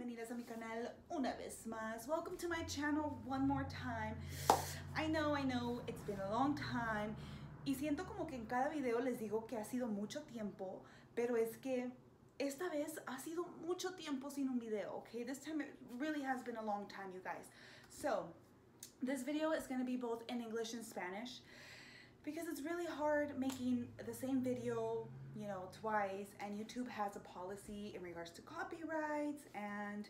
bienvenidas a mi canal una vez más. Welcome to my channel one more time. I know, I know, it's been a long time. Y siento como que en cada video les digo que ha sido mucho tiempo, pero es que esta vez ha sido mucho tiempo sin un video, okay? This time it really has been a long time, you guys. So, this video is going to be both in English and Spanish because it's really hard making the same video you know twice and youtube has a policy in regards to copyrights and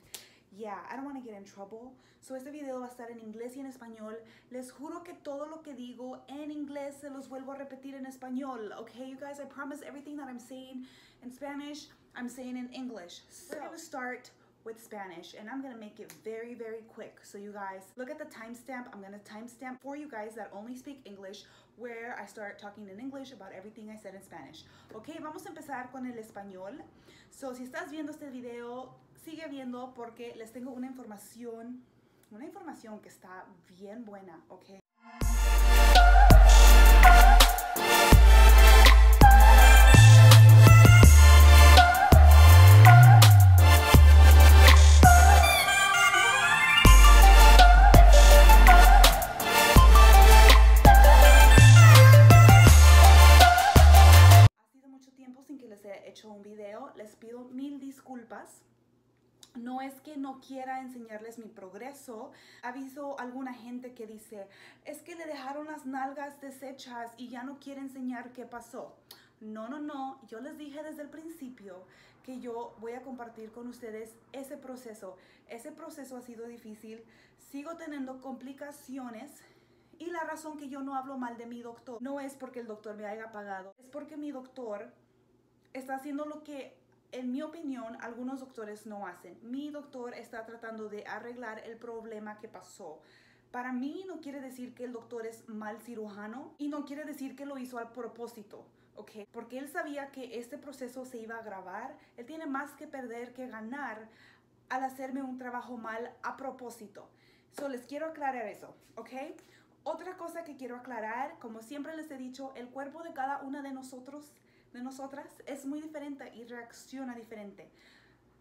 yeah i don't want to get in trouble. So este video va a estar en inglés y en español. Les juro que todo lo que digo en inglés se los vuelvo a repetir en español okay you guys? I promise everything that i'm saying in spanish i'm saying in english. So we're gonna start with Spanish and I'm gonna make it very very quick. So you guys look at the timestamp. I'm gonna timestamp for you guys that only speak English where I start talking in English about everything I said in Spanish. Ok vamos a empezar con el español. So si estás viendo este video sigue viendo porque les tengo una información una información que está bien buena ok les pido mil disculpas. No es que no quiera enseñarles mi progreso. Ha visto alguna gente que dice, es que le dejaron las nalgas deshechas y ya no quiere enseñar qué pasó. No, no, no. Yo les dije desde el principio que yo voy a compartir con ustedes ese proceso. Ese proceso ha sido difícil. Sigo teniendo complicaciones. Y la razón que yo no hablo mal de mi doctor no es porque el doctor me haya pagado, es porque mi doctor está haciendo lo que en mi opinión, algunos doctores no hacen. Mi doctor está tratando de arreglar el problema que pasó. Para mí no quiere decir que el doctor es mal cirujano y no quiere decir que lo hizo al propósito. ¿ok? Porque él sabía que este proceso se iba a agravar. Él tiene más que perder que ganar al hacerme un trabajo mal a propósito. So, les quiero aclarar eso, ¿ok? Otra cosa que quiero aclarar, como siempre les he dicho, el cuerpo de cada una de nosotros de nosotras es muy diferente y reacciona diferente.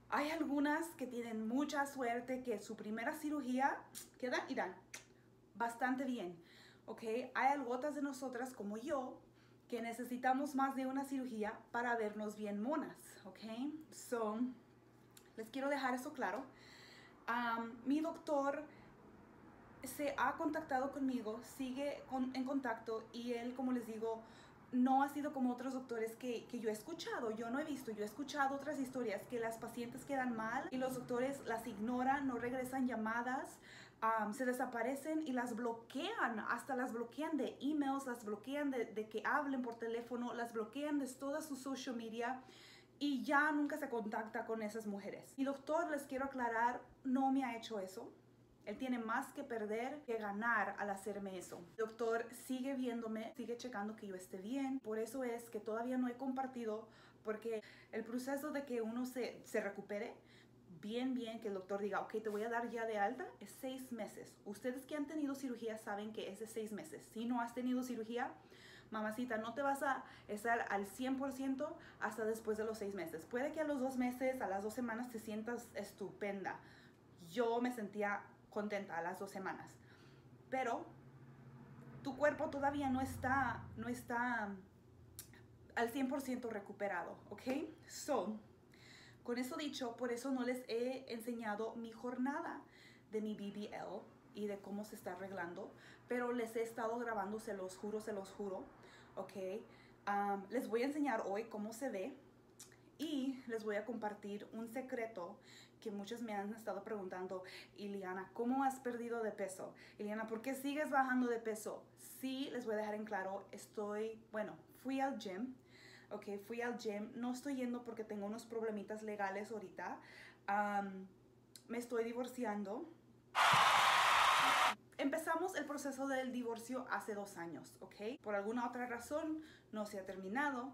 Hay algunas que tienen mucha suerte que su primera cirugía queda, irán, bastante bien. ¿Ok? Hay algotas de nosotras como yo que necesitamos más de una cirugía para vernos bien monas. ¿Ok? So, les quiero dejar eso claro. mi doctor se ha contactado conmigo, sigue en contacto y él, como les digo, no ha sido como otros doctores que, yo he escuchado, yo no he visto, yo he escuchado otras historias que las pacientes quedan mal y los doctores las ignoran, no regresan llamadas, se desaparecen y las bloquean, hasta las bloquean de emails, las bloquean de, de que hablen por teléfono, las bloquean de toda su social media y ya nunca se contacta con esas mujeres. Mi doctor, les quiero aclarar, no me ha hecho eso. Él tiene más que perder que ganar al hacerme eso. El doctor sigue viéndome, sigue checando que yo esté bien. Por eso es que todavía no he compartido, porque el proceso de que uno se, se recupere, bien, bien, que el doctor diga, ok, te voy a dar ya de alta, es seis meses. Ustedes que han tenido cirugía saben que es de seis meses. Si no has tenido cirugía, mamacita, no te vas a estar al 100% hasta después de los seis meses. Puede que a los dos meses, a las dos semanas te sientas estupenda. Yo me sentía contenta a las dos semanas. Pero tu cuerpo todavía no está, no está al 100% recuperado, ¿ok? So, con eso dicho, por eso no les he enseñado mi jornada de mi BBL y de cómo se está arreglando, pero les he estado grabando, se los juro, se los juro, ¿ok? Um, les voy a enseñar hoy cómo se ve y les voy a compartir un secreto que muchos me han estado preguntando, Iliana, ¿cómo has perdido de peso? Iliana, ¿por qué sigues bajando de peso? Sí, les voy a dejar en claro, estoy, bueno, fui al gym, ok, fui al gym, no estoy yendo porque tengo unos problemitas legales ahorita, me estoy divorciando. Empezamos el proceso del divorcio hace dos años, ¿ok? Por alguna otra razón no se ha terminado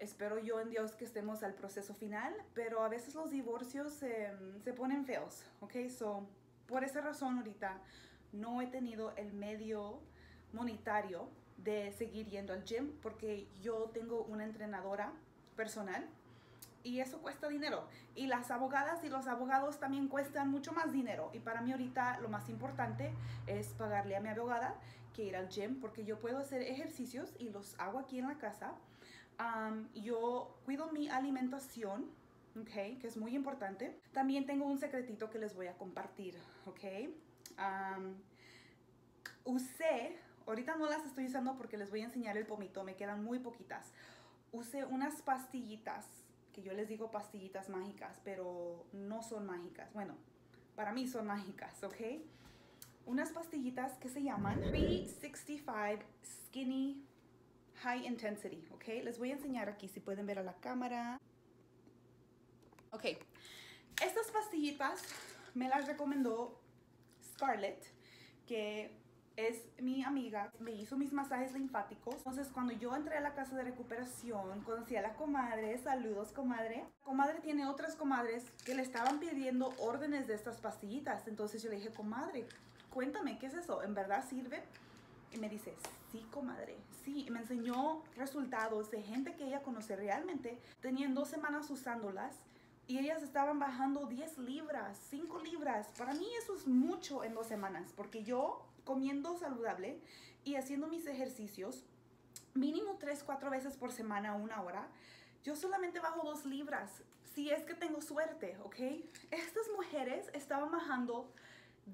espero yo en Dios que estemos al proceso final, pero a veces los divorcios se ponen feos, ¿ok? So, por esa razón ahorita no he tenido el medio monetario de seguir yendo al gym porque yo tengo una entrenadora personal y eso cuesta dinero. Y las abogadas y los abogados también cuestan mucho más dinero. Y para mí ahorita lo más importante es pagarle a mi abogada que ir al gym porque yo puedo hacer ejercicios y los hago aquí en la casa. Yo cuido mi alimentación, ¿ok? Que es muy importante. También tengo un secretito que les voy a compartir, ¿ok? usé, ahorita no las estoy usando porque les voy a enseñar el pomito, me quedan muy poquitas. Usé unas pastillitas que yo les digo pastillitas mágicas, pero no son mágicas. Bueno, para mí son mágicas, ¿ok? Unas pastillitas que se llaman 365 Skinny High Intensity, ¿ok? Les voy a enseñar aquí si pueden ver a la cámara. Ok, estas pastillitas me las recomendó Scarlett, que es mi amiga, me hizo mis masajes linfáticos. Entonces, cuando yo entré a la casa de recuperación, conocí a la comadre, saludos comadre. La comadre tiene otras comadres que le estaban pidiendo órdenes de estas pastillitas. Entonces yo le dije, comadre, cuéntame, ¿qué es eso? ¿En verdad sirve? Y me dice, sí, comadre, sí. Y me enseñó resultados de gente que ella conoce realmente. Tenían dos semanas usándolas y ellas estaban bajando 10 libras, 5 libras. Para mí eso es mucho en dos semanas, porque yo comiendo saludable y haciendo mis ejercicios mínimo 3, 4 veces por semana, una hora, yo solamente bajo 2 libras, si es que tengo suerte, ¿ok? Estas mujeres estaban bajando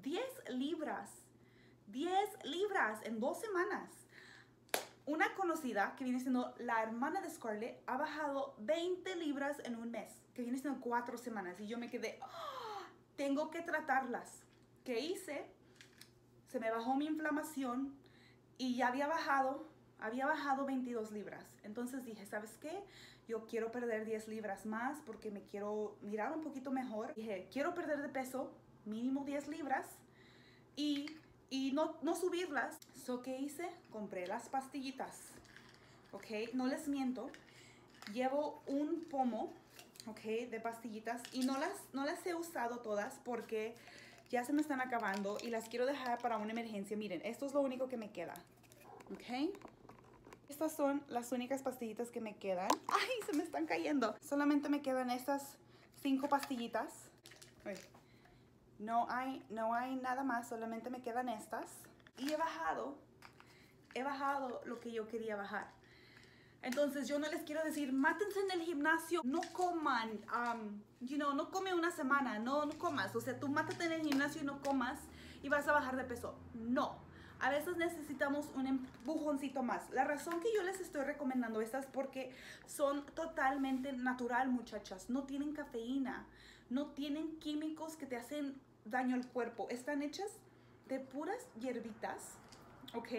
10 libras, 10 libras en dos semanas. Una conocida que viene siendo la hermana de Scarlett ha bajado 20 libras en un mes, que viene siendo cuatro semanas. Y yo me quedé, ¡Ah! tengo que tratarlas. ¿Qué hice? se me bajó mi inflamación y ya había bajado, había bajado 22 libras. Entonces dije, ¿sabes qué? Yo quiero perder 10 libras más porque me quiero mirar un poquito mejor. Dije, quiero perder de peso, mínimo 10 libras y, y no, no subirlas. So, ¿qué hice? Compré las pastillitas. ¿Ok? No les miento. Llevo un pomo, ¿ok? De pastillitas y no las, no las he usado todas porque ya se me están acabando y las quiero dejar para una emergencia. Miren, esto es lo único que me queda. ¿Ok? Estas son las únicas pastillitas que me quedan. ¡Ay, se me están cayendo! Solamente me quedan estas cinco pastillitas. No hay, no hay nada más, solamente me quedan estas. Y he bajado, he bajado lo que yo quería bajar. Entonces yo no les quiero decir, mátense en el gimnasio, no coman, um, you know, no come una semana, no, no comas. O sea, tú mátate en el gimnasio y no comas y vas a bajar de peso. No. A veces necesitamos un empujoncito más. La razón que yo les estoy recomendando estas es porque son totalmente natural, muchachas. No tienen cafeína, no tienen químicos que te hacen daño al cuerpo. Están hechas de puras hierbitas, ¿ok?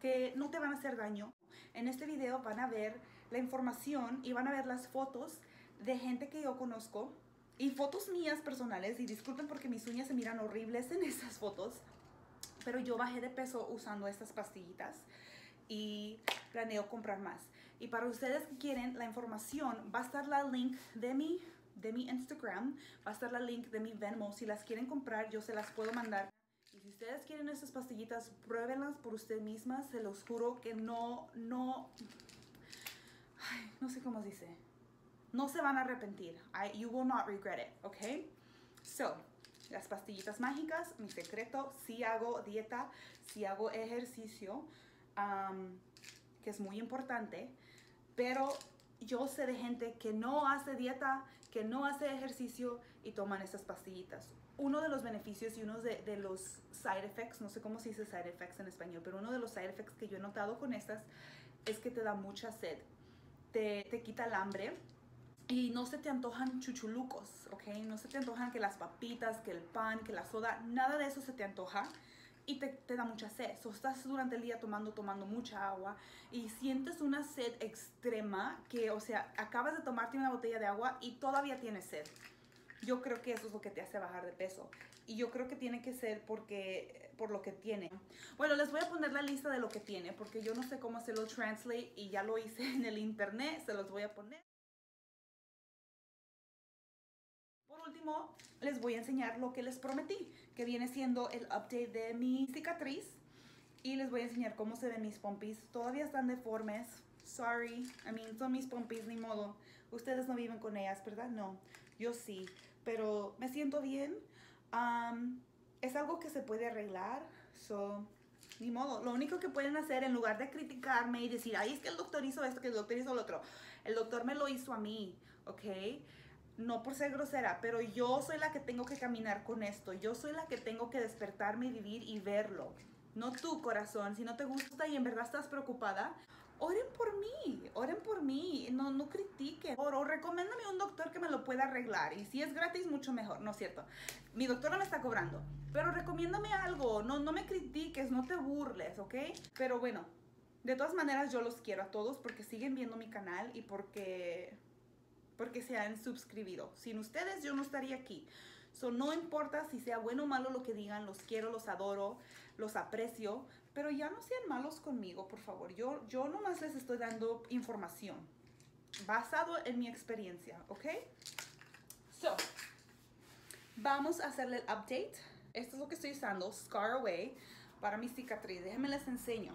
Que no te van a hacer daño. En este video van a ver la información y van a ver las fotos de gente que yo conozco y fotos mías personales. Y disculpen porque mis uñas se miran horribles en estas fotos, pero yo bajé de peso usando estas pastillitas y planeo comprar más. Y para ustedes que quieren la información, va a estar la link de mi, de mi Instagram, va a estar la link de mi Venmo. Si las quieren comprar, yo se las puedo mandar si ustedes quieren estas pastillitas, pruébenlas por usted mismas. Se los juro que no, no, no sé cómo se dice. No se van a arrepentir. I, you will not regret it, ¿ok? So, las pastillitas mágicas, mi secreto, si hago dieta, si hago ejercicio, que es muy importante, pero yo sé de gente que no hace dieta, que no hace ejercicio y toman estas pastillitas. Uno de los beneficios y uno de, los side effects, no sé cómo se dice side effects en español, pero uno de los side effects que yo he notado con estas es que te da mucha sed, te, te quita el hambre y no se te antojan chuchulucos, ¿ok? No se te antojan que las papitas, que el pan, que la soda, nada de eso se te antoja y te, te da mucha sed. O estás durante el día tomando, tomando mucha agua y sientes una sed extrema que, o sea, acabas de tomarte una botella de agua y todavía tienes sed. Yo creo que eso es lo que te hace bajar de peso. Y yo creo que tiene que ser porque, por lo que tiene. Bueno, les voy a poner la lista de lo que tiene, porque yo no sé cómo hacerlo translate y ya lo hice en el internet, se los voy a poner. Último, les voy a enseñar lo que les prometí, que viene siendo el update de mi cicatriz. Y les voy a enseñar cómo se ven mis pompis. Todavía están deformes. Sorry. I mean, son mis pompis, ni modo. Ustedes no viven con ellas, ¿verdad? No, yo sí, pero me siento bien. Am, es algo que se puede arreglar, so, ni modo. Lo único que pueden hacer en lugar de criticarme y decir, ay, es que el doctor hizo esto, que el doctor hizo lo otro, el doctor me lo hizo a mí, ¿ok? No por ser grosera, pero yo soy la que tengo que caminar con esto. Yo soy la que tengo que despertarme y vivir y verlo. No tu corazón. Si no te gusta y en verdad estás preocupada, oren por mí, oren por mí, no, no critiquen. O, o recomiéndame un doctor que me lo pueda arreglar. Y si es gratis, mucho mejor, ¿no es cierto? Mi doctor no me está cobrando, pero recomiéndame algo, no, no me critiques, no te burles, ¿ok? Pero bueno, de todas maneras yo los quiero a todos porque siguen viendo mi canal y porque, porque se han suscribido. Sin ustedes yo no estaría aquí. So, no importa si sea bueno o malo lo que digan, los quiero, los adoro, los aprecio, pero ya no sean malos conmigo, por favor. Yo, yo nomás les estoy dando información basado en mi experiencia, ¿ok? So, vamos a hacerle el update. Esto es lo que estoy usando, Scar Away, para mi cicatriz. Déjenme les enseño.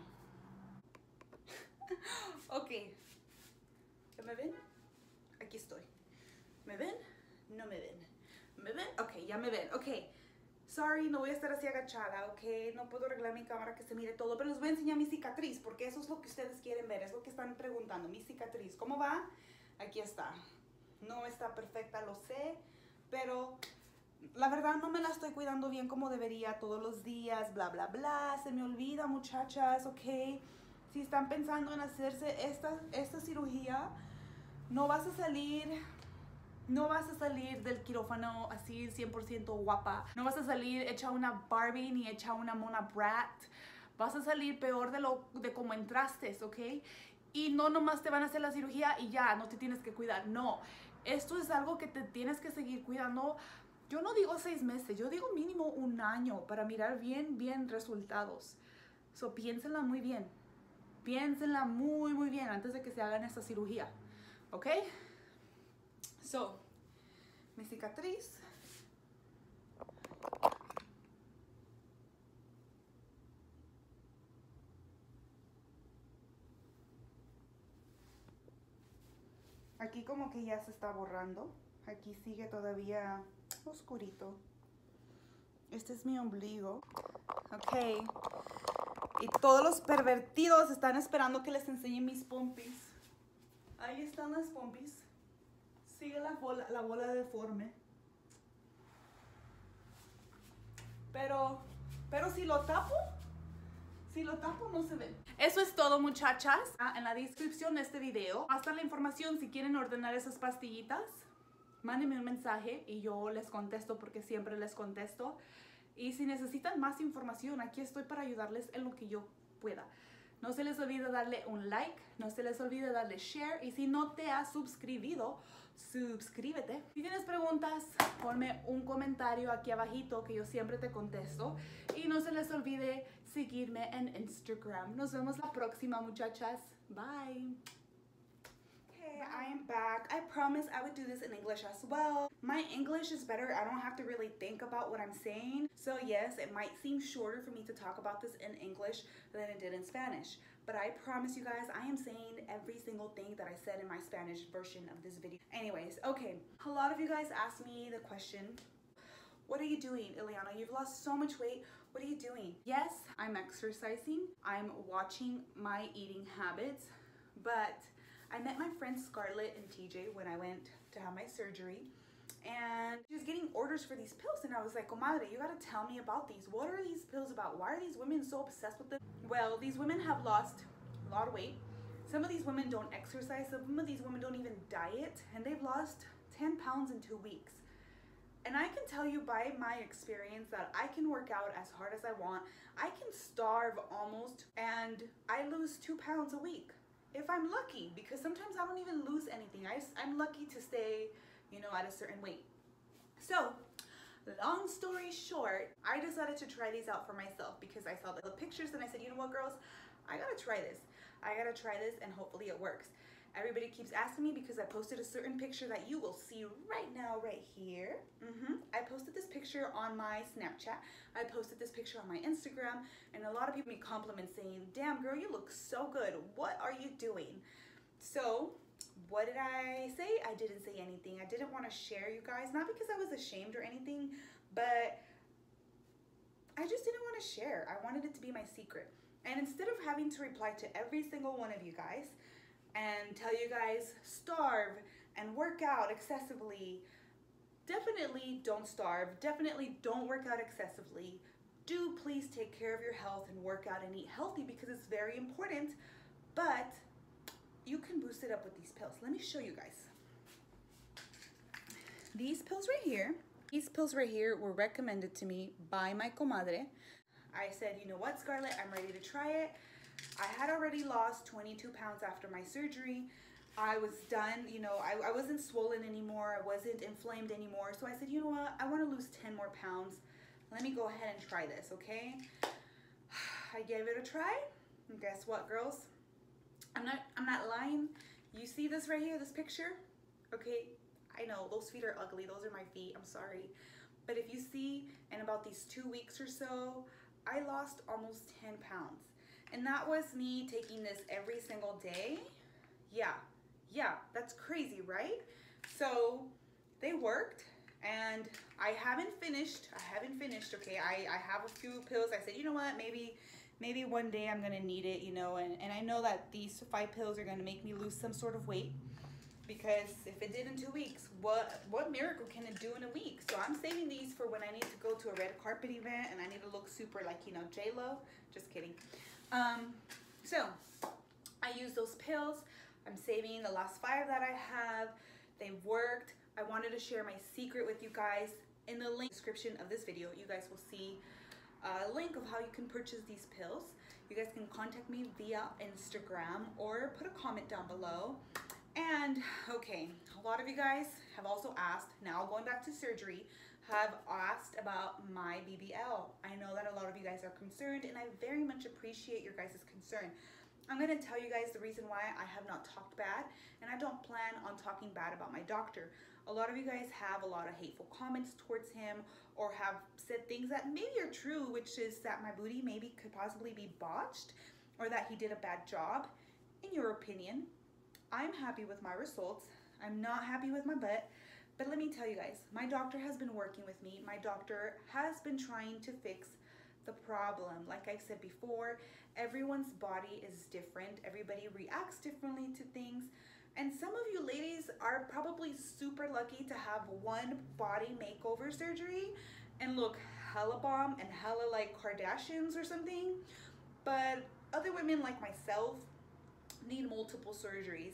ok. ¿Ya me ven? Aquí estoy. ¿Me ven? No me ven. ¿Me ven? Ok, ya me ven. Ok. Sorry, no voy a estar así agachada, ok. No puedo arreglar mi cámara que se mire todo, pero les voy a enseñar mi cicatriz, porque eso es lo que ustedes quieren ver, es lo que están preguntando. Mi cicatriz, ¿cómo va? Aquí está. No está perfecta, lo sé, pero la verdad no me la estoy cuidando bien como debería todos los días, bla, bla, bla. Se me olvida, muchachas, ok. Si están pensando en hacerse esta, esta cirugía, no vas a salir no vas a salir del quirófano así 100% guapa. No vas a salir hecha una Barbie ni hecha una mona brat. Vas a salir peor de lo de como entraste, ¿ok? Y no nomás te van a hacer la cirugía y ya, no te tienes que cuidar. No, esto es algo que te tienes que seguir cuidando. Yo no digo seis meses, yo digo mínimo un año para mirar bien, bien resultados. So, piénsenla muy bien. Piénsenla muy, muy bien antes de que se hagan esta cirugía. ¿Ok? So, mi cicatriz. Aquí como que ya se está borrando. Aquí sigue todavía oscurito. Este es mi ombligo. Ok. Y todos los pervertidos están esperando que les enseñe mis pompis. Ahí están las pompis. Sigue la bola, la bola deforme. Pero, pero si lo tapo, si lo tapo no se ve. Eso es todo muchachas. Ah, en la descripción de este video hasta la información si quieren ordenar esas pastillitas. Mándenme un mensaje y yo les contesto porque siempre les contesto. Y si necesitan más información, aquí estoy para ayudarles en lo que yo pueda. No se les olvide darle un like, no se les olvide darle share y si no te has suscribido, suscríbete. Si tienes preguntas, ponme un comentario aquí abajito que yo siempre te contesto y no se les olvide seguirme en Instagram. Nos vemos la próxima muchachas. Bye. I am back. I promise I would do this in English as well. My English is better. I don't have to really think about what I'm saying. So yes, it might seem shorter for me to talk about this in English than it did in Spanish. But I promise you guys, I am saying every single thing that I said in my Spanish version of this video. Anyways, okay. A lot of you guys asked me the question, what are you doing, Ileana? You've lost so much weight. What are you doing? Yes, I'm exercising. I'm watching my eating habits, but I met my friend Scarlett and TJ when I went to have my surgery and she was getting orders for these pills and I was like, comadre, you gotta tell me about these. What are these pills about? Why are these women so obsessed with them? Well, these women have lost a lot of weight. Some of these women don't exercise. Some of these women don't even diet and they've lost 10 pounds in two weeks. And I can tell you by my experience that I can work out as hard as I want. I can starve almost and I lose two pounds a week if I'm lucky because sometimes I don't even lose anything. I I'm lucky to stay, you know, at a certain weight. So, long story short, I decided to try these out for myself because I saw the pictures and I said, you know what, girls, I gotta try this. I gotta try this and hopefully it works. Everybody keeps asking me because I posted a certain picture that you will see right now, right here. Mm-hmm. I posted this picture on my Snapchat. I posted this picture on my Instagram, and a lot of people me compliments saying, "Damn, girl, you look so good. What are you doing?" So, what did I say? I didn't say anything. I didn't want to share you guys, not because I was ashamed or anything, but I just didn't want to share. I wanted it to be my secret. And instead of having to reply to every single one of you guys and tell you guys starve and work out excessively, definitely don't starve. Definitely don't work out excessively. Do please take care of your health and work out and eat healthy because it's very important. But you can boost it up with these pills. Let me show you guys. These pills right here, these pills right here were recommended to me by my comadre. I said, you know what, Scarlett, I'm ready to try it. I had already lost 22 pounds after my surgery. I was done, you know, I, I wasn't swollen anymore. I wasn't inflamed anymore. So I said, you know what, I want to lose 10 more pounds. Let me go ahead and try this, okay? I gave it a try. And guess what, girls? I'm not I'm not lying. You see this right here, this picture? Okay, I know those feet are ugly. Those are my feet. I'm sorry. But if you see in about these two weeks or so, I lost almost 10 pounds. And that was me taking this every single day. Yeah, yeah, that's crazy, right? So they worked and I haven't finished. I haven't finished, okay? I, I have a few pills. I said, you know what, maybe maybe one day I'm gonna need it, you know, and, and I know that these five pills are gonna make me lose some sort of weight because if it did in two weeks, what what miracle can it do in a week? So I'm saving these for when I need to go to a red carpet event and I need to look super like, you know, J-Lo. Just kidding. Um, so I use those pills. I'm saving the last five that I have. They've worked. I wanted to share my secret with you guys. In the link description of this video, you guys will see a link of how you can purchase these pills. You guys can contact me via Instagram or put a comment down below. And okay, a lot of you guys have also asked, now going back to surgery, have asked about my BBL. I know that a lot of you guys are concerned and I very much appreciate your guys' concern. I'm gonna tell you guys the reason why I have not talked bad and I don't plan on talking bad about my doctor. A lot of you guys have a lot of hateful comments towards him or have said things that maybe are true, which is that my booty maybe could possibly be botched or that he did a bad job. In your opinion, I'm happy with my results. I'm not happy with my butt. But let me tell you guys, my doctor has been working with me. My doctor has been trying to fix the problem. Like I said before, everyone's body is different. Everybody reacts differently to things. And some of you ladies are probably super lucky to have one body makeover surgery and look hella bomb and hella like Kardashians or something. But other women like myself need multiple surgeries.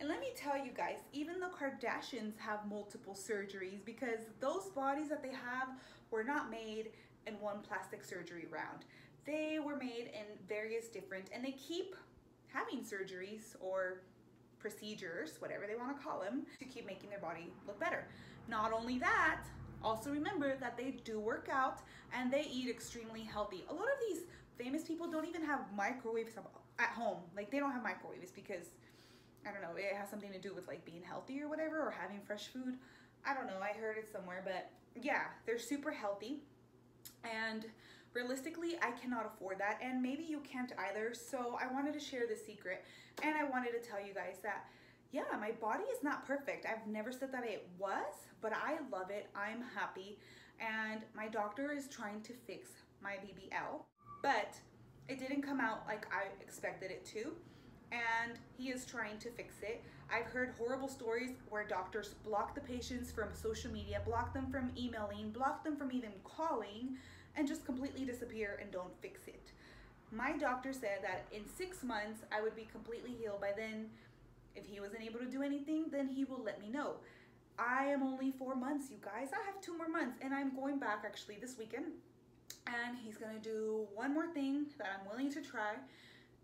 And let me tell you guys, even the Kardashians have multiple surgeries because those bodies that they have were not made in one plastic surgery round. They were made in various different, and they keep having surgeries or procedures, whatever they want to call them, to keep making their body look better. Not only that, also remember that they do work out and they eat extremely healthy. A lot of these famous people don't even have microwaves at home. Like they don't have microwaves because I don't know, it has something to do with like being healthy or whatever or having fresh food. I don't know, I heard it somewhere, but yeah, they're super healthy. And realistically, I cannot afford that and maybe you can't either. So I wanted to share the secret and I wanted to tell you guys that, yeah, my body is not perfect. I've never said that it was, but I love it. I'm happy. And my doctor is trying to fix my BBL, but it didn't come out like I expected it to. And he is trying to fix it. I've heard horrible stories where doctors block the patients from social media, block them from emailing, block them from even calling, and just completely disappear and don't fix it. My doctor said that in six months, I would be completely healed. By then, if he wasn't able to do anything, then he will let me know. I am only four months, you guys. I have two more months, and I'm going back actually this weekend. And he's gonna do one more thing that I'm willing to try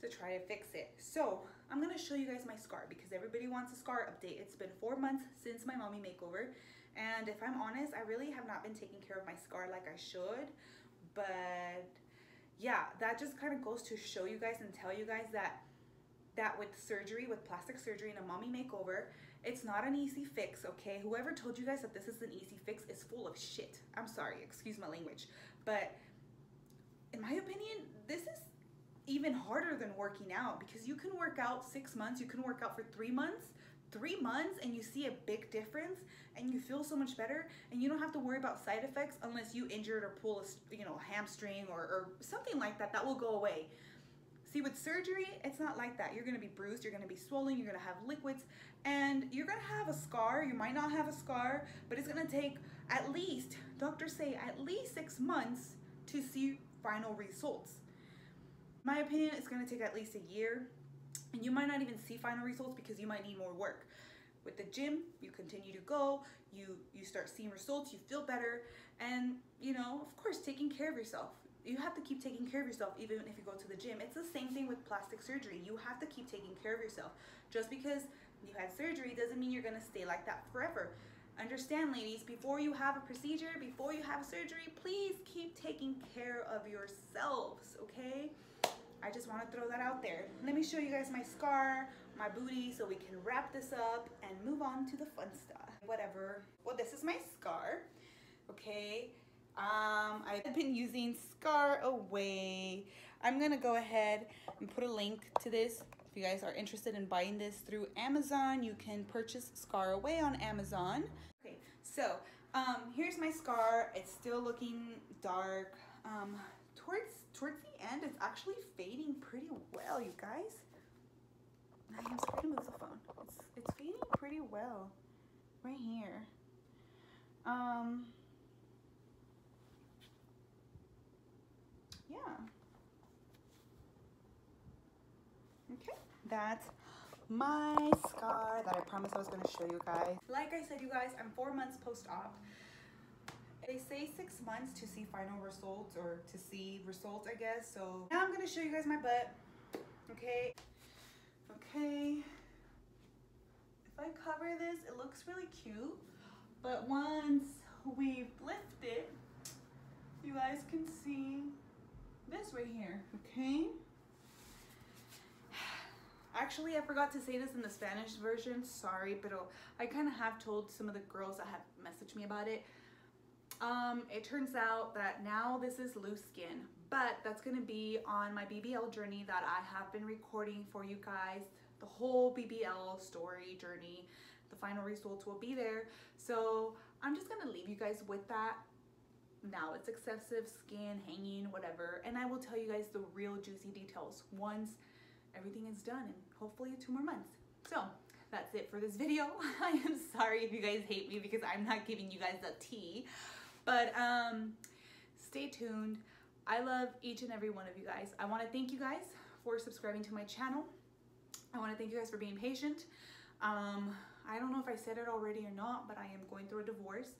to try to fix it. So I'm gonna show you guys my scar because everybody wants a scar update. It's been four months since my mommy makeover. And if I'm honest, I really have not been taking care of my scar like I should. But yeah, that just kind of goes to show you guys and tell you guys that that with surgery, with plastic surgery and a mommy makeover, it's not an easy fix, okay? Whoever told you guys that this is an easy fix is full of shit. I'm sorry, excuse my language. But in my opinion, this is even harder than working out because you can work out six months, you can work out for three months, three months and you see a big difference and you feel so much better and you don't have to worry about side effects unless you injured or pull a you know hamstring or, or something like that that will go away. See with surgery it's not like that. You're gonna be bruised you're gonna be swollen you're gonna have liquids and you're gonna have a scar. You might not have a scar but it's gonna take at least doctors say at least six months to see final results my opinion it's gonna take at least a year. And you might not even see final results because you might need more work. With the gym you continue to go you you start seeing results you feel better. And you know of course taking care of yourself. You have to keep taking care of yourself even if you go to the gym. It's the same thing with plastic surgery. You have to keep taking care of yourself. Just because you had surgery doesn't mean you're going to stay like that forever. Understand ladies before you have a procedure before you have surgery please keep taking care of yourselves okay I just want to throw that out there. Let me show you guys my scar, my booty, so we can wrap this up and move on to the fun stuff. Whatever. Well, this is my scar, okay? Um, I've been using Scar Away. I'm gonna go ahead and put a link to this. If you guys are interested in buying this through Amazon, you can purchase Scar Away on Amazon. Okay, so um, here's my scar. It's still looking dark. Um, towards towards the end, it's actually fading pretty well, you guys. I'm sorry to move the phone. It's, it's fading pretty well right here. Um, yeah. Okay, that's my scar that I promised I was going to show you guys. Like I said, you guys, I'm four months post-op. They say six months to see final results or to see results, I guess. So now I'm gonna show you guys my butt. Okay. Okay. If I cover this, it looks really cute. But once we lift it, you guys can see this right here, okay? Actually, I forgot to say this in the Spanish version. Sorry, but I kind of have told some of the girls that have messaged me about it. Um, it turns out that now this is loose skin, but that's gonna be on my BBL journey that I have been recording for you guys. The whole BBL story journey, the final results will be there. So I'm just gonna leave you guys with that. Now it's excessive skin, hanging, whatever. And I will tell you guys the real juicy details once everything is done in hopefully two more months. So that's it for this video. I am sorry if you guys hate me because I'm not giving you guys the tea. But um, stay tuned. I love each and every one of you guys. I want to thank you guys for subscribing to my channel. I want to thank you guys for being patient. Um, I don't know if I said it already or not, but I am going through a divorce.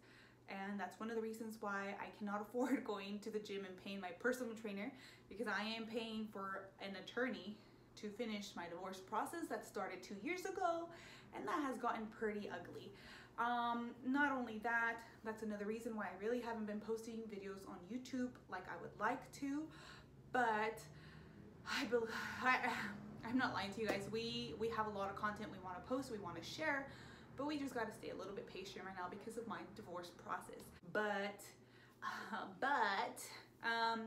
And that's one of the reasons why I cannot afford going to the gym and paying my personal trainer because I am paying for an attorney to finish my divorce process that started two years ago and that has gotten pretty ugly. Um, not only that, that's another reason why I really haven't been posting videos on YouTube like I would like to, but I, I I'm not lying to you guys. We we have a lot of content we want to post, we want to share, but we just got to stay a little bit patient right now because of my divorce process. But uh, but um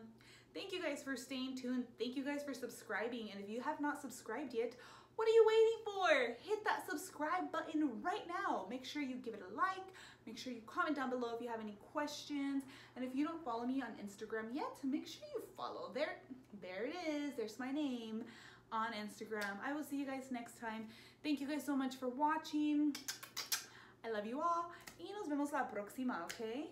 thank you guys for staying tuned. Thank you guys for subscribing. And if you have not subscribed yet, what are you waiting for? Hit that subscribe button right now. Make sure you give it a like. Make sure you comment down below if you have any questions. And if you don't follow me on Instagram yet, make sure you follow. There, there it is. There's my name on Instagram. I will see you guys next time. Thank you guys so much for watching. I love you all. Y nos vemos la próxima, okay?